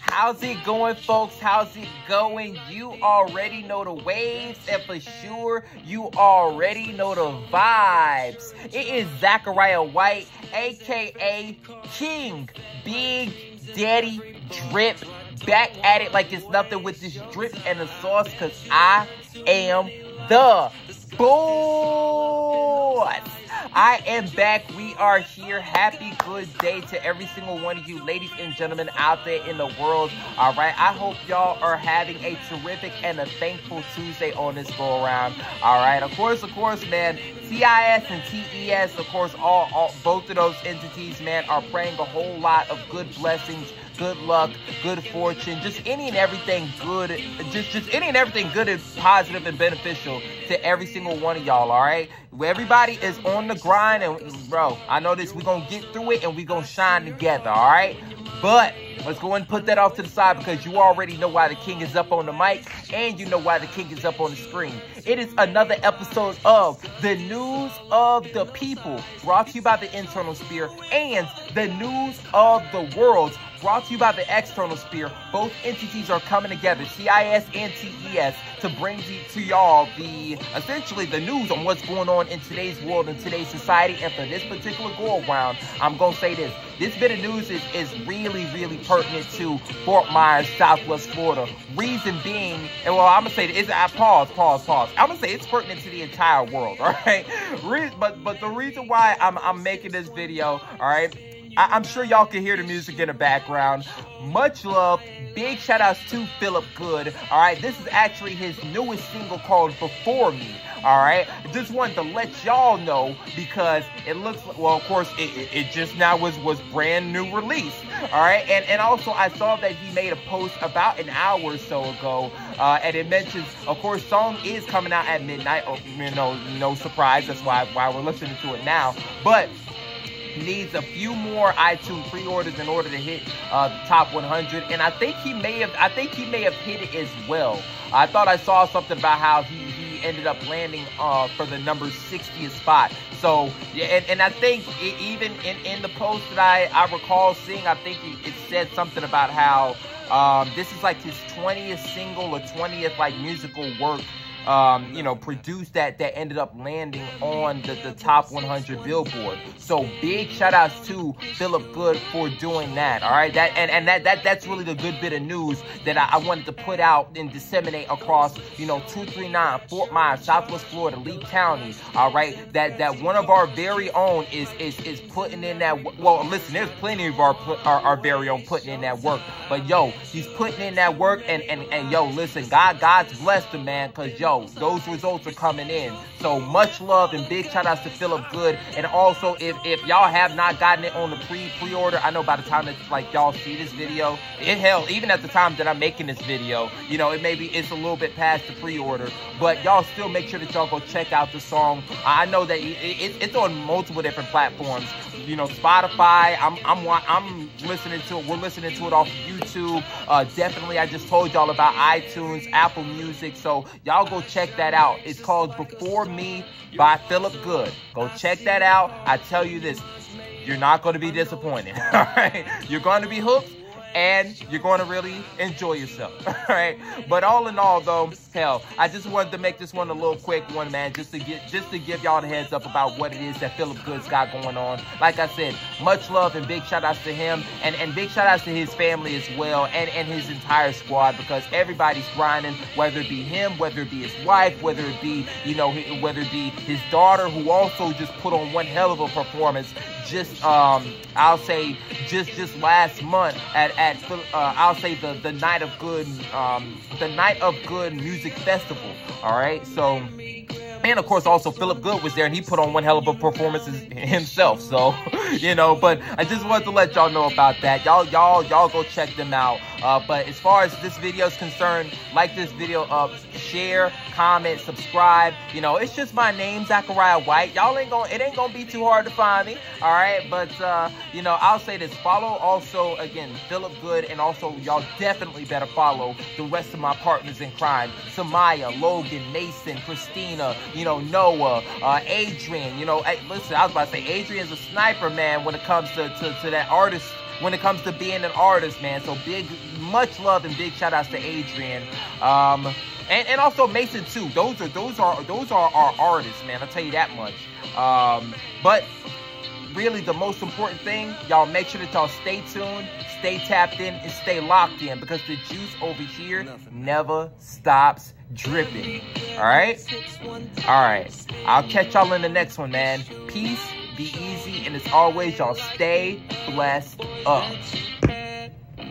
How's it going, folks? How's it going? You already know the waves, and for sure, you already know the vibes. It is Zachariah White, aka King Big Daddy Drip, back at it like it's nothing with this drip and the sauce, because I am the boss. I am back. We are here. Happy good day to every single one of you, ladies and gentlemen, out there in the world. All right. I hope y'all are having a terrific and a thankful Tuesday on this go around. All right. Of course, of course, man. CIS and TES, of course, all, all both of those entities, man, are praying a whole lot of good blessings good luck, good fortune, just any and everything good, just just any and everything good and positive and beneficial to every single one of y'all, all right? Everybody is on the grind, and bro, I know this, we're gonna get through it and we're gonna shine together, all right? But let's go and put that off to the side because you already know why the king is up on the mic and you know why the king is up on the screen. It is another episode of the News of the People brought to you by the Internal Sphere and the News of the World brought to you by the External Sphere. Both entities are coming together, CIS and TES, to bring to y'all the essentially the news on what's going on in today's world and today's society. And for this particular go around, I'm gonna say this: this bit of news is is really really pertinent to Fort Myers, Southwest Florida. Reason being, and well, I'm gonna say it's I pause, pause, pause. I'm gonna say it's pertinent to the entire world. All right, Re but but the reason why I'm I'm making this video, all right I- am sure y'all can hear the music in the background. Much love. Big shout outs to Phillip Good. All right, this is actually his newest single called Before Me. All right, just wanted to let y'all know because it looks well. Of course, it, it, it just now was was brand new release. All right, and and also I saw that he made a post about an hour or so ago, uh, and it mentions, of course, song is coming out at midnight. Oh, you know, no surprise. That's why why we're listening to it now. But needs a few more iTunes pre-orders in order to hit uh, the top 100, and I think he may have. I think he may have hit it as well. I thought I saw something about how he he ended up landing uh, for the number 60th spot. So and, and I think it, even in in the post that I I recall seeing, I think it, it said something about how. Um, this is like his 20th single or 20th like musical work um, you know, produced that that ended up landing on the, the top 100 Billboard. So big shout outs to Phillip Good for doing that. All right, that and, and that, that that's really the good bit of news that I, I wanted to put out and disseminate across, you know, 239 Fort Myers, Southwest Florida, Lee County. All right, that that one of our very own is is is putting in that. Well, listen, there's plenty of our our, our very own putting in that work, but yo, he's putting in that work, and and and yo, listen, God God's blessed him, man, cause yo those results are coming in. So much love and big shout outs to Phillip Good. And also, if, if y'all have not gotten it on the pre pre order, I know by the time that like y'all see this video, it hell even at the time that I'm making this video, you know, it maybe it's a little bit past the pre order, but y'all still make sure that y'all go check out the song. I know that it, it, it's on multiple different platforms. You know, Spotify. I'm I'm I'm listening to it. We're listening to it off YouTube. Uh, definitely, I just told y'all about iTunes, Apple Music. So y'all go check that out. It's called Before Me by Phillip Good. Go check that out. I tell you this, you're not going to be disappointed. All right, you're going to be hooked and you're going to really enjoy yourself. All right. But all in all, though, hell, I just wanted to make this one a little quick one, man, just to get just to give y'all the heads up about what it is that Phillip Good's got going on. Like I said, much love and big shout outs to him, and and big shout outs to his family as well, and and his entire squad because everybody's grinding, whether it be him, whether it be his wife, whether it be you know whether it be his daughter who also just put on one hell of a performance just um I'll say just just last month at at uh, I'll say the the night of good um the night of good music festival. All right, so. And of course, also Phillip Good was there, and he put on one hell of a performance himself. So, you know, but I just wanted to let y'all know about that. Y'all, y'all, y'all go check them out. Uh, but as far as this video is concerned, like this video up, share, comment, subscribe. You know, it's just my name, Zachariah White. Y'all ain't gonna, it ain't gonna be too hard to find me. All right, but uh, you know, I'll say this: follow also again Phillip Good, and also y'all definitely better follow the rest of my partners in crime: Samaya, Logan, Mason, Christina, you know, Noah, uh, Adrian. You know, hey, listen, I was about to say Adrian's a sniper, man, when it comes to, to, to that artist when it comes to being an artist, man. So big, much love and big shout outs to Adrian. Um, and, and also Mason too. Those are those are those are our artists, man. I'll tell you that much. Um, but really the most important thing, y'all make sure that y'all stay tuned, stay tapped in, and stay locked in because the juice over here never stops dripping. All right? All right. I'll catch y'all in the next one, man. Peace, be easy, and as always, y'all stay blessed up.